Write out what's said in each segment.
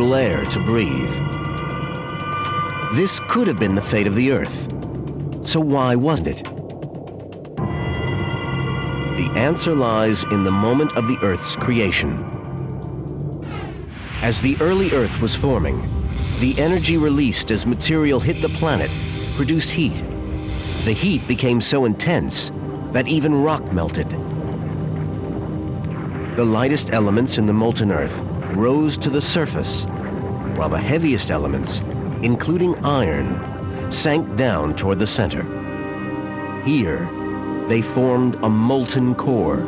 little air to breathe. This could have been the fate of the Earth. So why wasn't it? The answer lies in the moment of the Earth's creation. As the early Earth was forming, the energy released as material hit the planet produced heat. The heat became so intense that even rock melted. The lightest elements in the molten Earth rose to the surface, while the heaviest elements, including iron, sank down toward the center. Here, they formed a molten core.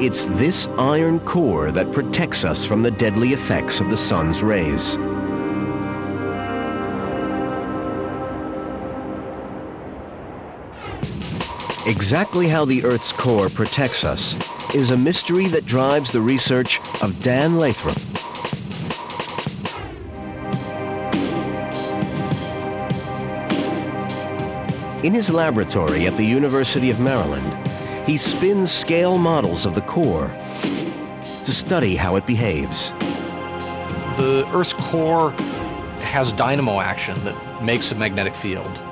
It's this iron core that protects us from the deadly effects of the sun's rays. Exactly how the Earth's core protects us is a mystery that drives the research of Dan Lathrop. In his laboratory at the University of Maryland, he spins scale models of the core to study how it behaves. The Earth's core has dynamo action that makes a magnetic field.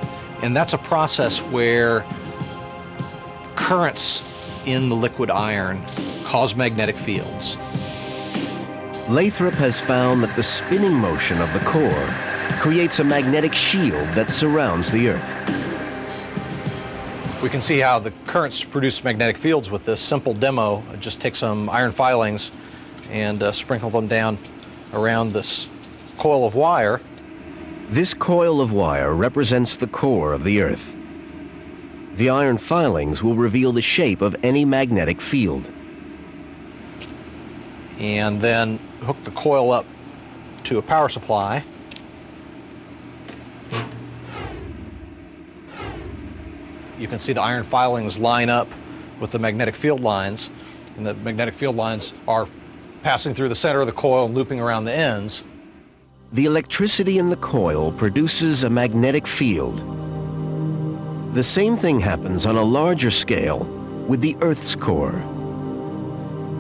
And that's a process where currents in the liquid iron cause magnetic fields. Lathrop has found that the spinning motion of the core creates a magnetic shield that surrounds the Earth. We can see how the currents produce magnetic fields with this simple demo. Just take some iron filings and uh, sprinkle them down around this coil of wire. This coil of wire represents the core of the Earth. The iron filings will reveal the shape of any magnetic field. And then hook the coil up to a power supply. You can see the iron filings line up with the magnetic field lines, and the magnetic field lines are passing through the center of the coil and looping around the ends. The electricity in the coil produces a magnetic field the same thing happens on a larger scale with the Earth's core.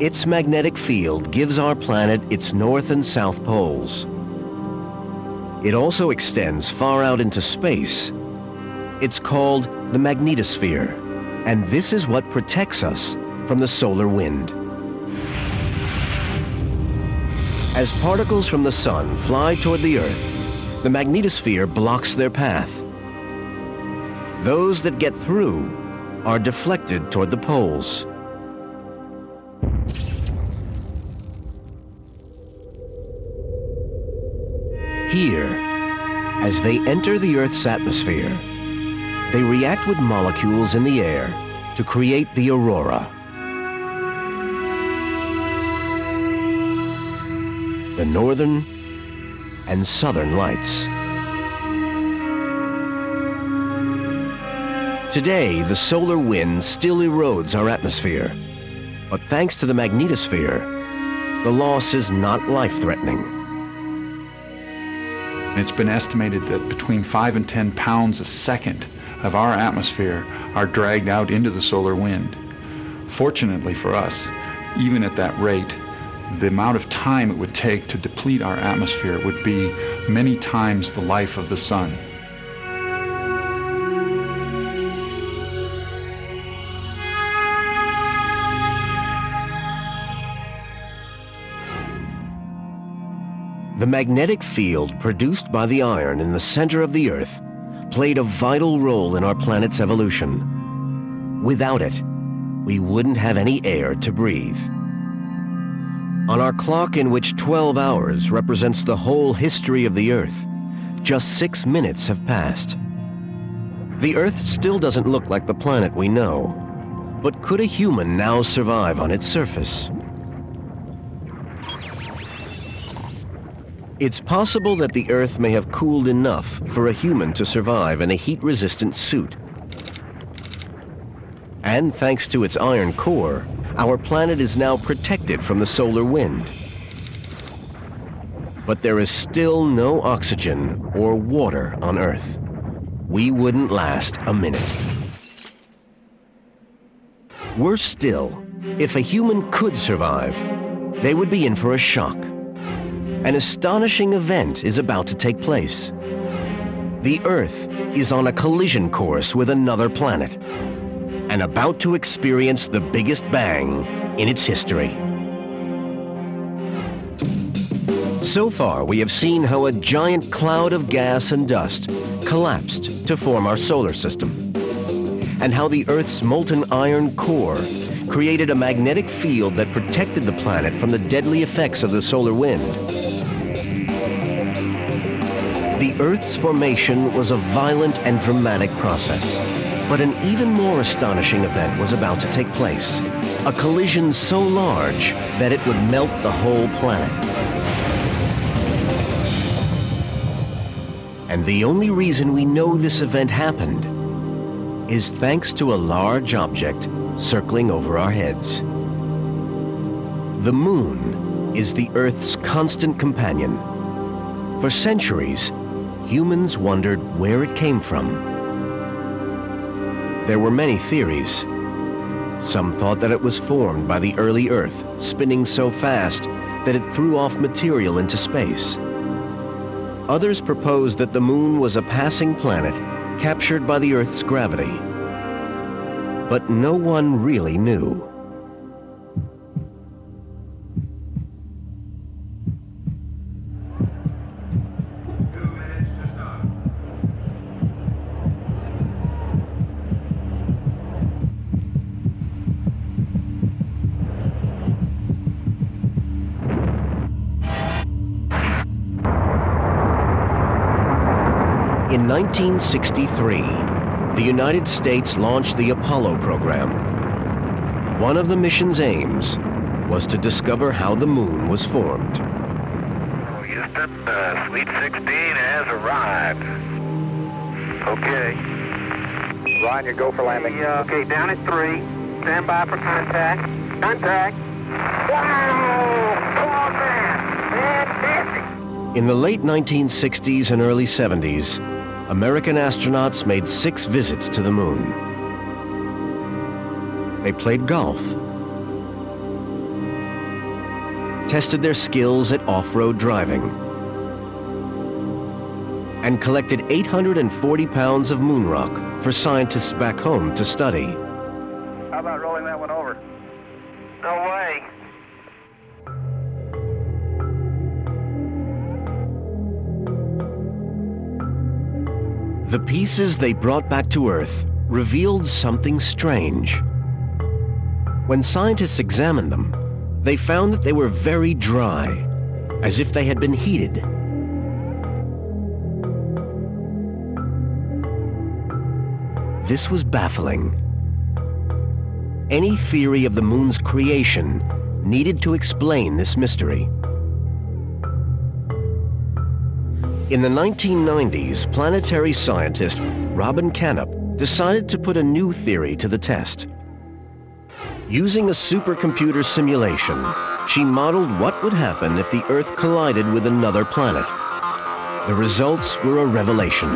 Its magnetic field gives our planet its north and south poles. It also extends far out into space. It's called the magnetosphere, and this is what protects us from the solar wind. As particles from the sun fly toward the Earth, the magnetosphere blocks their path. Those that get through are deflected toward the poles. Here, as they enter the Earth's atmosphere, they react with molecules in the air to create the aurora. The northern and southern lights. Today, the solar wind still erodes our atmosphere. But thanks to the magnetosphere, the loss is not life-threatening. It's been estimated that between 5 and 10 pounds a second of our atmosphere are dragged out into the solar wind. Fortunately for us, even at that rate, the amount of time it would take to deplete our atmosphere would be many times the life of the sun. The magnetic field produced by the iron in the center of the Earth played a vital role in our planet's evolution. Without it, we wouldn't have any air to breathe. On our clock in which 12 hours represents the whole history of the Earth, just six minutes have passed. The Earth still doesn't look like the planet we know, but could a human now survive on its surface? It's possible that the Earth may have cooled enough for a human to survive in a heat-resistant suit. And thanks to its iron core, our planet is now protected from the solar wind. But there is still no oxygen or water on Earth. We wouldn't last a minute. Worse still, If a human could survive, they would be in for a shock. An astonishing event is about to take place. The Earth is on a collision course with another planet and about to experience the biggest bang in its history. So far, we have seen how a giant cloud of gas and dust collapsed to form our solar system, and how the Earth's molten iron core created a magnetic field that protected the planet from the deadly effects of the solar wind. The Earth's formation was a violent and dramatic process. But an even more astonishing event was about to take place. A collision so large that it would melt the whole planet. And the only reason we know this event happened is thanks to a large object circling over our heads. The moon is the Earth's constant companion. For centuries, humans wondered where it came from. There were many theories. Some thought that it was formed by the early Earth, spinning so fast that it threw off material into space. Others proposed that the moon was a passing planet captured by the Earth's gravity. But no one really knew. 1963, the United States launched the Apollo program. One of the mission's aims was to discover how the moon was formed. Houston, uh, Sweet 16 has arrived. Okay. Orion, you go for landing. Uh, okay, down at three. Stand by for contact. Contact. Wow! Come on, man. Fantastic. In the late 1960s and early 70s, American astronauts made six visits to the moon. They played golf, tested their skills at off-road driving, and collected 840 pounds of moon rock for scientists back home to study. The pieces they brought back to Earth revealed something strange. When scientists examined them, they found that they were very dry, as if they had been heated. This was baffling. Any theory of the moon's creation needed to explain this mystery. In the 1990s, planetary scientist Robin Canup decided to put a new theory to the test. Using a supercomputer simulation, she modeled what would happen if the Earth collided with another planet. The results were a revelation.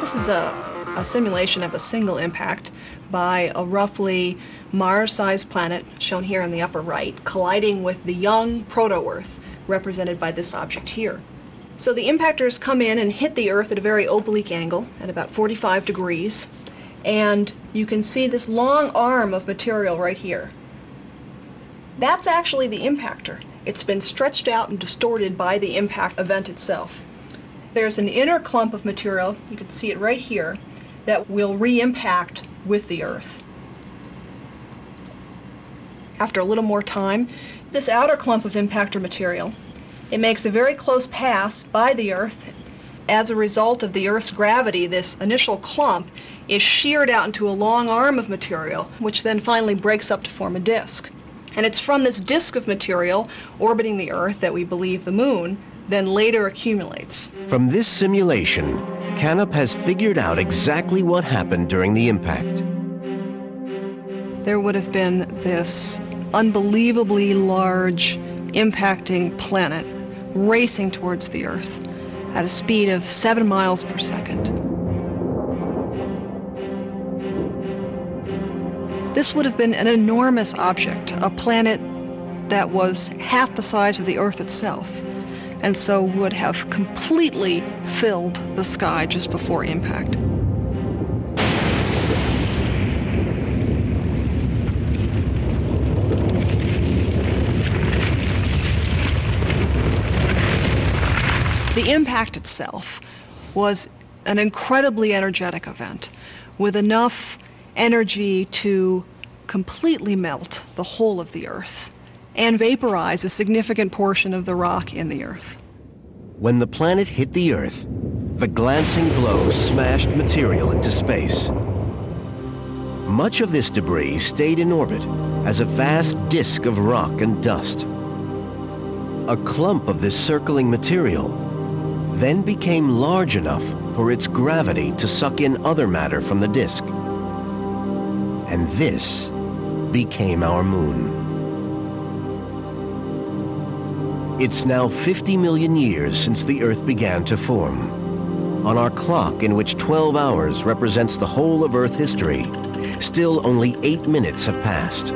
This is a, a simulation of a single impact by a roughly Mars-sized planet, shown here in the upper right, colliding with the young proto-Earth, represented by this object here. So the impactors come in and hit the Earth at a very oblique angle, at about 45 degrees, and you can see this long arm of material right here. That's actually the impactor. It's been stretched out and distorted by the impact event itself. There's an inner clump of material, you can see it right here, that will re-impact with the Earth. After a little more time, this outer clump of impactor material, it makes a very close pass by the Earth. As a result of the Earth's gravity, this initial clump is sheared out into a long arm of material, which then finally breaks up to form a disk. And it's from this disk of material orbiting the Earth that we believe the Moon then later accumulates. From this simulation, Canup has figured out exactly what happened during the impact. There would have been this unbelievably large impacting planet racing towards the Earth at a speed of seven miles per second. This would have been an enormous object, a planet that was half the size of the Earth itself, and so would have completely filled the sky just before impact. The impact itself was an incredibly energetic event with enough energy to completely melt the whole of the Earth and vaporize a significant portion of the rock in the Earth. When the planet hit the Earth, the glancing blow smashed material into space. Much of this debris stayed in orbit as a vast disk of rock and dust. A clump of this circling material then became large enough for its gravity to suck in other matter from the disk. And this became our moon. It's now 50 million years since the Earth began to form. On our clock, in which 12 hours represents the whole of Earth history, still only eight minutes have passed.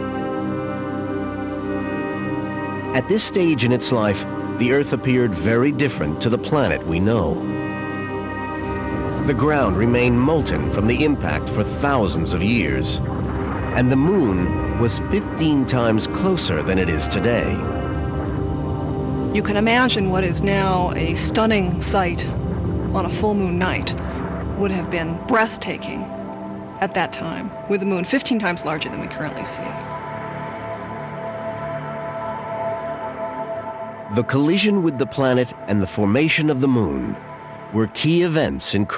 At this stage in its life, the Earth appeared very different to the planet we know. The ground remained molten from the impact for thousands of years, and the Moon was 15 times closer than it is today. You can imagine what is now a stunning sight on a full moon night would have been breathtaking at that time, with the moon 15 times larger than we currently see it. The collision with the planet and the formation of the moon were key events in creating